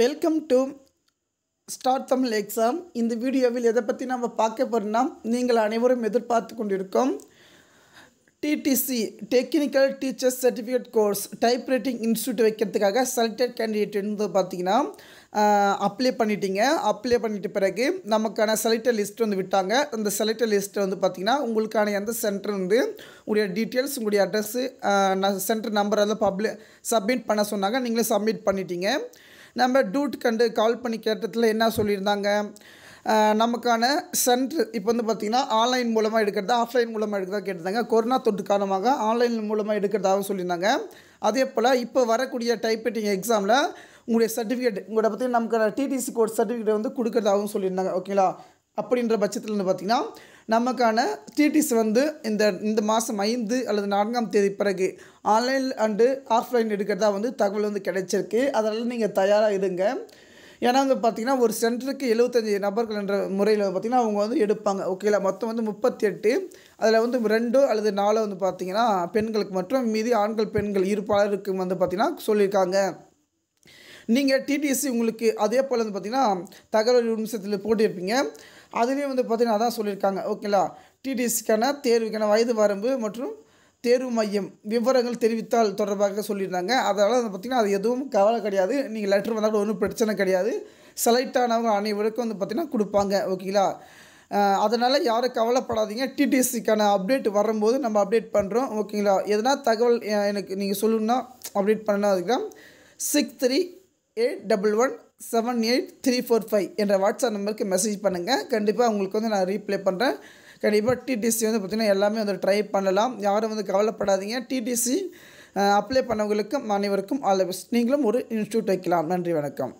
Welcome to start Tamil exam இந்த வீடியோவில் எதை பற்றி நம்ம பார்க்க போகிறோம்னா நீங்கள் அனைவரும் எதிர்பார்த்து கொண்டிருக்கோம் TTC technical teachers certificate course typewriting institute வைக்கிறதுக்காக செலக்டட் கேண்டிடேட் வந்து பார்த்தீங்கன்னா அப்ளை பண்ணிட்டீங்க. அப்ளை பண்ணிட்ட பிறகு நமக்கான செலக்டர் லிஸ்ட் வந்து விட்டாங்க. அந்த செலக்டர் லிஸ்ட்டை வந்து பார்த்தீங்கன்னா உங்களுக்கான எந்த சென்டர் வந்து உங்களுடைய டீட்டெயில்ஸ் உங்களுடைய அட்ரஸ்ஸு சென்டர் நம்பர் அதை பப்ளி சப்மிட் பண்ண சொன்னாங்க. நீங்களே சப்மிட் பண்ணிட்டீங்க. நம்ம டூட் கண்டு கால் பண்ணி கேட்டதில் என்ன சொல்லியிருந்தாங்க? நமக்கான சென்ட்ரு இப்போ வந்து பார்த்திங்கன்னா ஆன்லைன் மூலமாக எடுக்கிறதா ஆஃப்லைன் மூலமாக எடுக்கிறதா கேட்டிருந்தாங்க. கொரோனா தொற்று காரணமாக ஆன்லைன் மூலமாக எடுக்கிறதாக சொல்லியிருந்தாங்க. அதே போல் இப்போ வரக்கூடிய டைப்ரைட்டிங் எக்ஸாமில் உங்களுடைய சர்டிஃபிகேட் உங்களோட பற்றி நமக்கான டிடிசி கோர்ஸ் சர்டிஃபிகேட் வந்து கொடுக்கறதாகவும் சொல்லியிருந்தாங்க. ஓகேங்களா? அப்படின்ற பட்சத்தில் வந்து பார்த்திங்கன்னா நமக்கான டிடிஸ் வந்து இந்த இந்த மாதம் ஐந்து அல்லது நான்காம் தேதி பிறகு ஆன்லைன் அண்டு ஆஃப்லைன் எடுக்கிறதா வந்து தகவல் வந்து கிடைச்சிருக்கு. அதனால் நீங்கள் தயாராக இருங்க. ஏன்னா வந்து பார்த்திங்கன்னா ஒரு சென்டருக்கு எழுபத்தஞ்சி நபர்கள் என்ற முறையில் பார்த்திங்கன்னா அவங்க வந்து எடுப்பாங்க. ஓகேங்களா மொத்தம் வந்து முப்பத்தி எட்டு அதில் வந்து ரெண்டோ அல்லது நாலோ வந்து பார்த்திங்கன்னா பெண்களுக்கு மற்றும் மீதி ஆண்கள் பெண்கள் இருப்பாளருக்கு வந்து பார்த்திங்கன்னா சொல்லியிருக்காங்க. நீங்கள் டிடிஎஸ்சி உங்களுக்கு அதே போல் வந்து பார்த்திங்கன்னா தகவல் நிமிஷத்தில் போட்டிருப்பீங்க. அதுலேயும் வந்து பார்த்திங்கன்னா அதான் சொல்லியிருக்காங்க. ஓகேங்களா? டிடிஎஸ்சிக்கான தேர்வுக்கான வயது வரம்பு மற்றும் தேர்வு மையம் விவரங்கள் தெரிவித்தால் தொடர்பாக சொல்லியிருந்தாங்க. அதனால் வந்து பார்த்திங்கன்னா அது எதுவும் கவலை கிடையாது. நீங்கள் லெட்டர் வந்தால் கூட ஒன்றும் பிரச்சனை கிடையாது. செலக்ட் ஆனவங்க அனைவருக்கும் வந்து பார்த்திங்கன்னா கொடுப்பாங்க. ஓகேங்களா? அதனால் யாரும் கவலைப்படாதீங்க. டிடிஎஸ்சிக்கான அப்டேட் வரும்போது நம்ம அப்டேட் பண்ணுறோம் ஓகேங்களா? எதனா தகவல் எனக்கு நீங்கள் சொல்லணுன்னா அப்டேட் பண்ணணும் அதுக்கு six three eight double one seven eight three four five என்ற வாட்ஸ்அப் நம்பருக்கு மெசேஜ் பண்ணுங்கள் கண்டிப்பாக உங்களுக்கு வந்து நான் ரீப்ளை பண்ணுறேன் கண்டிப்பாக டிடிசி வந்து பார்த்திங்கன்னா எல்லாமே வந்து ட்ரை பண்ணலாம். யாரும் வந்து கவலைப்படாதீங்க. டிடிசி அப்ளை பண்ணவங்களுக்கும் அனைவருக்கும் ஆல் த பெஸ்ட் நீங்களும் ஒரு இன்ஸ்டியூட் வைக்கலாம். நன்றி வணக்கம்.